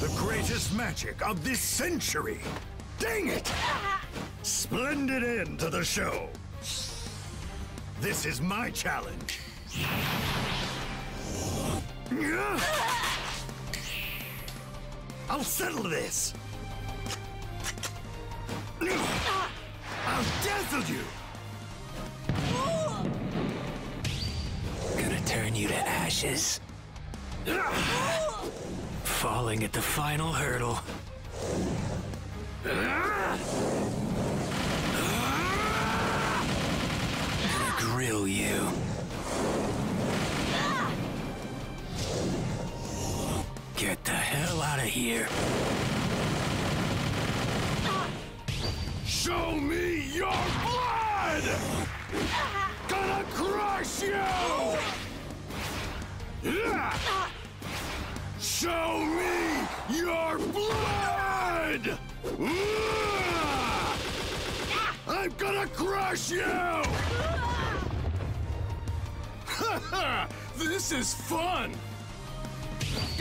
The greatest magic of this century! Dang it! Splendid end to the show! This is my challenge. I'll settle this! I'll dazzle you! Gonna turn you to ashes. Falling at the final hurdle. Gonna grill you. Get the hell out of here. this is fun!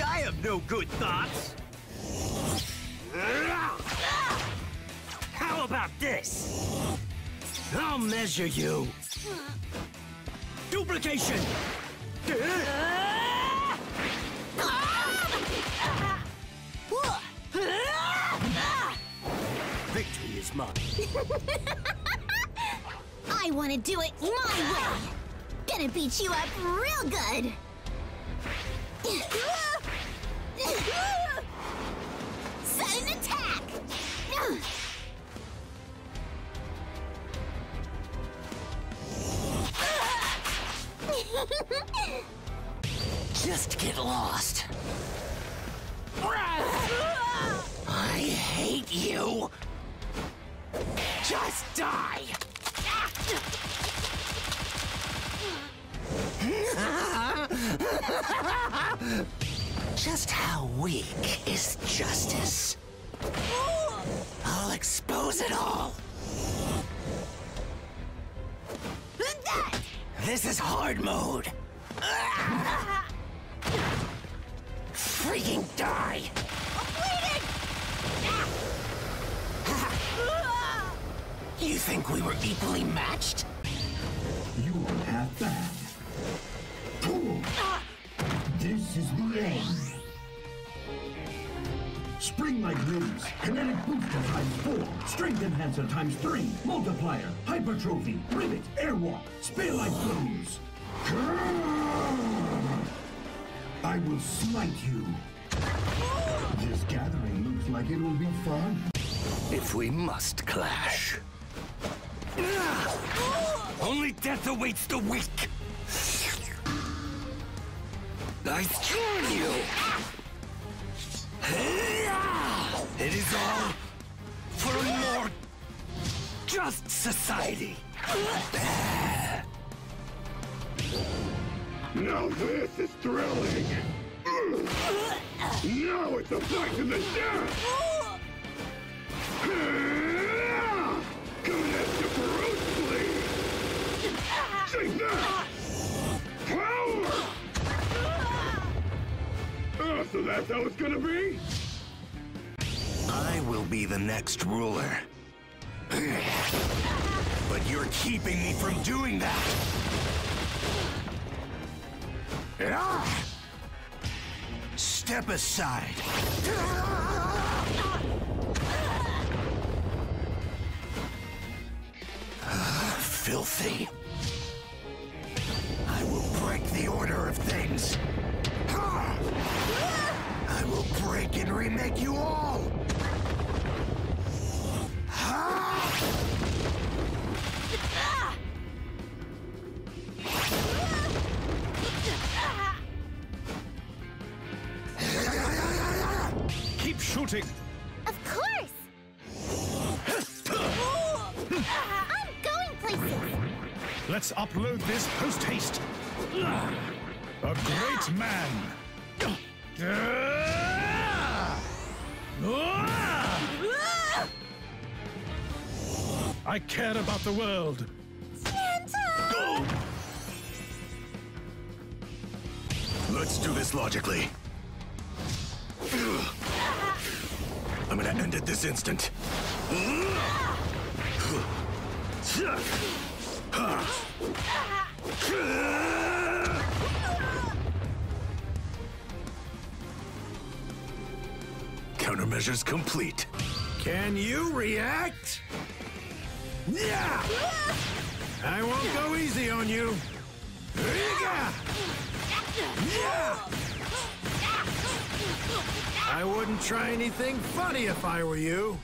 I have no good thoughts. How about this? I'll measure you. Duplication! Victory is mine. I want to do it my way. Gonna beat you up real good. An attack. Just get lost. This is hard mode. Freaking die! You think we were equally matched? You are half bad. Cool. This is the end. Spring-like moves, kinetic booster times four, strength enhancer times three, multiplier, hypertrophy, rivet, airwalk, spear-like blows. I will smite you. This gathering looks like it will be fun. If we must clash. Only death awaits the weak. I scorn you! It is all for a more just society. Now this is thrilling! Now it's a fight to the death! Coming at you ferociously! Take that! Power! Oh, so that's how it's gonna be? Will be the next ruler. But you're keeping me from doing that. Step aside. Filthy. I will break the order of things. I will break and remake you all. Keep shooting. Of course. I'm going places. Let's upload this post haste. A great man. Ah! I care about the world. Let's do this logically. I'm gonna end it this instant. Countermeasures complete. Can you react? Yeah! I won't go easy on you. I wouldn't try anything funny if I were you.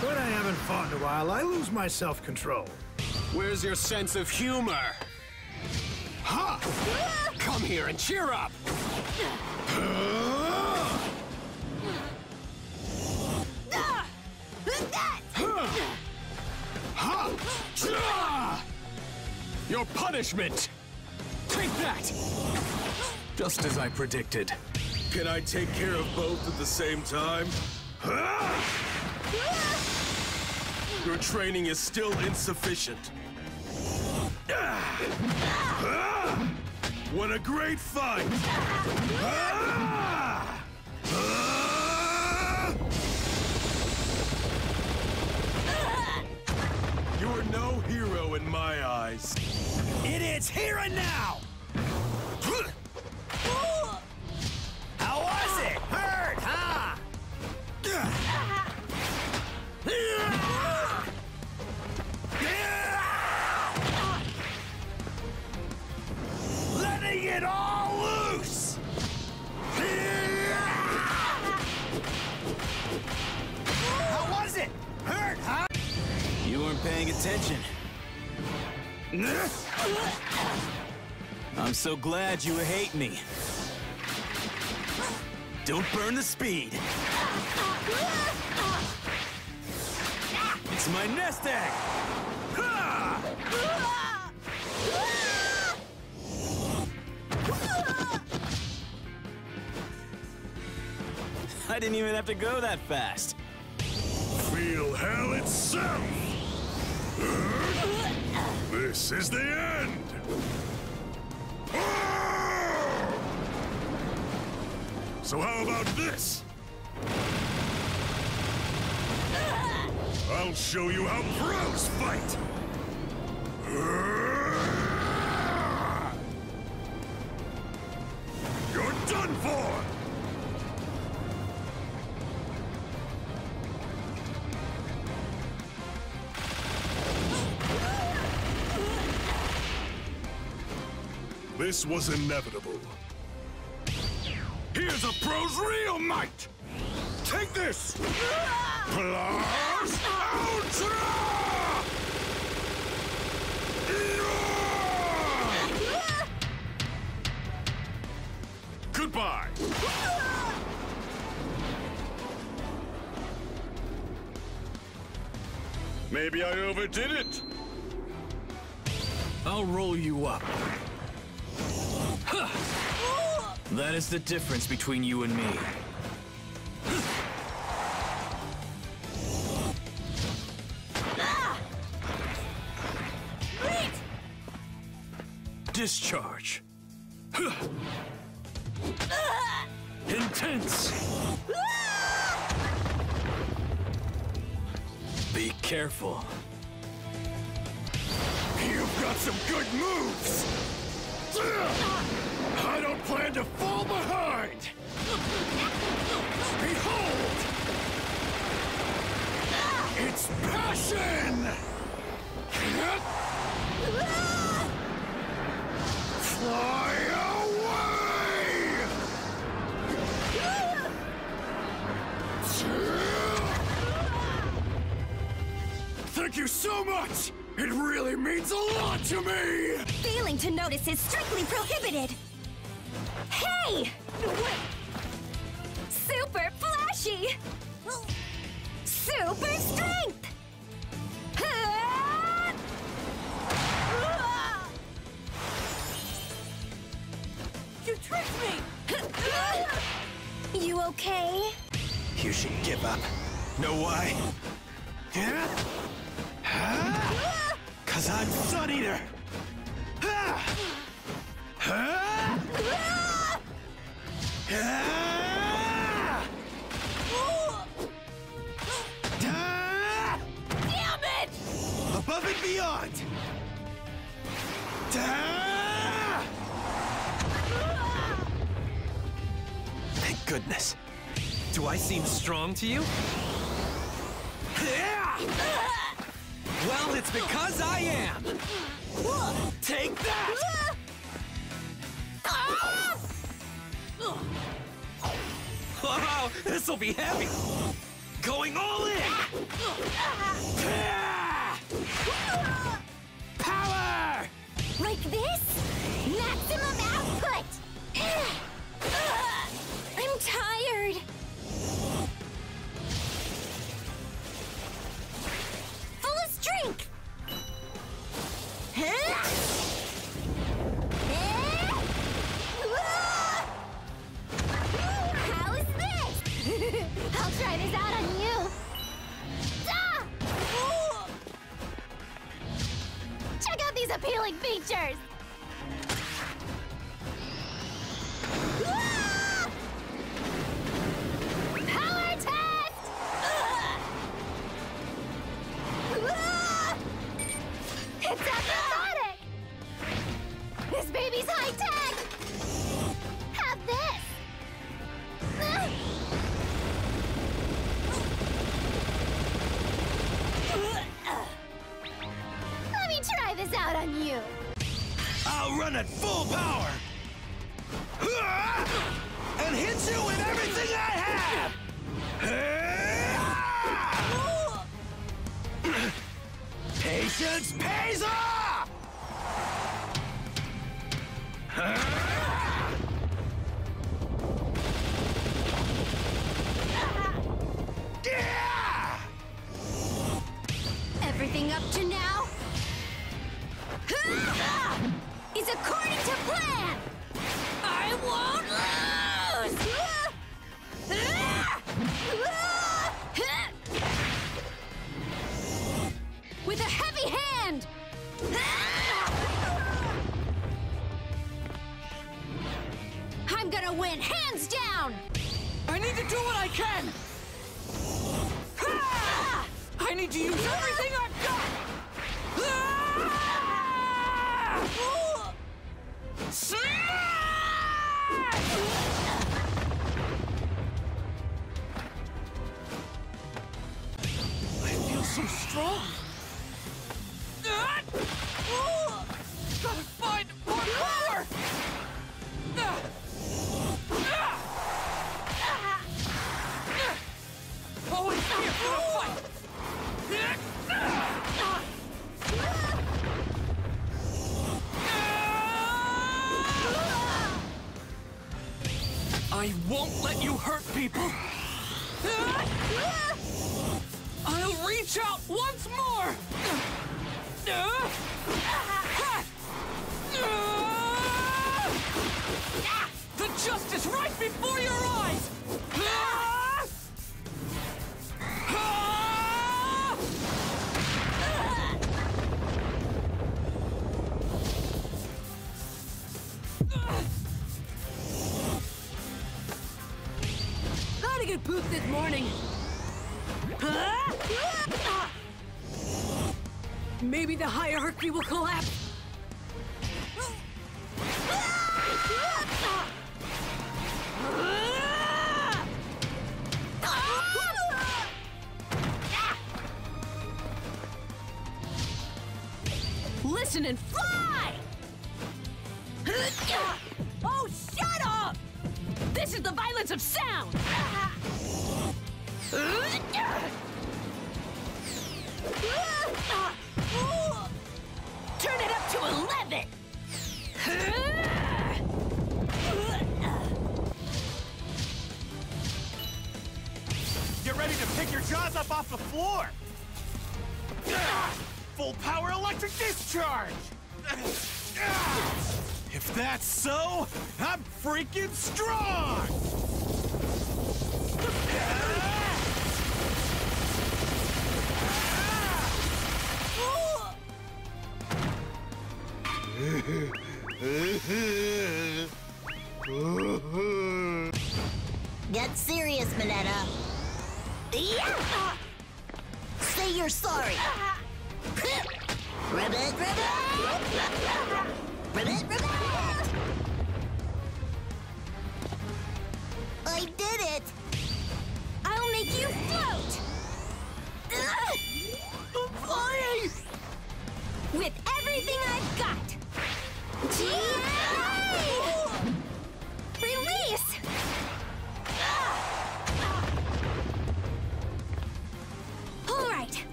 When I haven't fought in a while, I lose my self-control. Where's your sense of humor? Ha! Come here and cheer up! Your punishment! Take that! Just as I predicted. Can I take care of both at the same time? Your training is still insufficient. What a great fight! You're no hero in my eyes. It is here and now! I'm so glad you hate me. Don't burn the speed. It's my nest egg. I didn't even have to go that fast. Feel hell itself! This is the end! So how about this? I'll show you how pros fight! You're done for! This was inevitable. Here's a pro's real might! Take this! Plus Ultra! Goodbye! Maybe I overdid it. I'll roll you up. That is the difference between you and me. Ah! Discharge. Intense. Be careful. You've got some good moves! I don't plan to fall behind! Behold! It's passion! Fly away! Thank you so much! It really means a lot to me! Failing to notice is strictly prohibited. Hey! Super flashy! Super strength! You tricked me! You okay? You should give up. Know why? Yeah? Huh? Cause I'm Sun Eater! Ah! Damn it! Above and beyond! Thank goodness. Do I seem strong to you? Well, it's because I am! Take that! Wow, this'll be heavy! Going all in! Power! Like this? Maximum output! I'm tired. Features! I'll run at full power! And hit you with everything I have! Patience pays off! Gotta find more power! Always here for fight! I won't let you hurt people! Reach out once more! The justice right before your eyes! I get pooped this morning? The hierarchy will collapse. Listen and fly! Oh, shut up! This is the violence of sound! Up off the floor! Full power electric discharge! If that's so, I'm freaking strong! Get serious, Mineta. Yeah! Say you're sorry. Ribbit, ribbit! Ribbit, ribbit!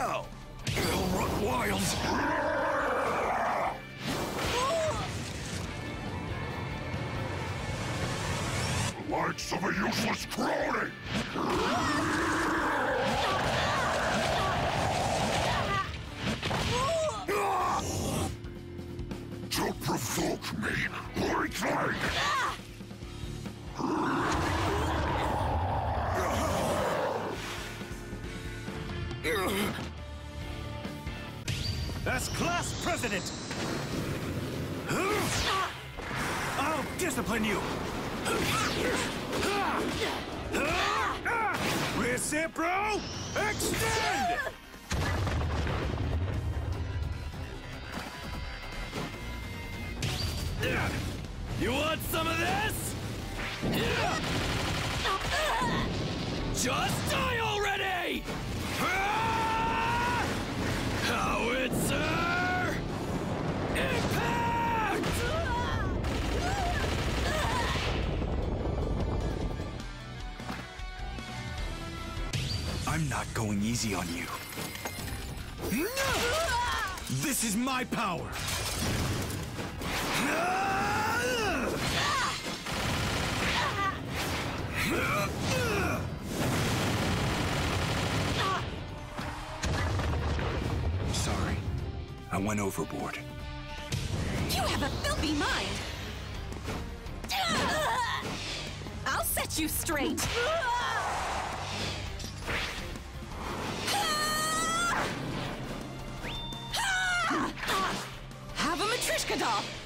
Go! It'll run wild! likes of a useless crony! As class president, I'll discipline you. Recipro, extend! You want some of this? Just die I'm not going easy on you. This is my power! Sorry, I went overboard. You have a filthy mind! I'll set you straight! Matrishka